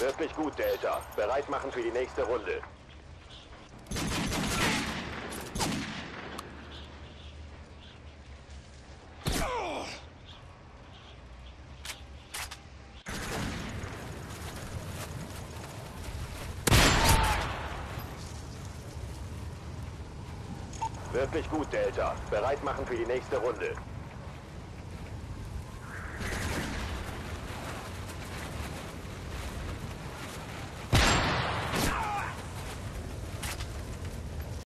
Wirklich gut, Delta. Bereit machen für die nächste Runde. Wirklich gut, Delta. Bereit machen für die nächste Runde.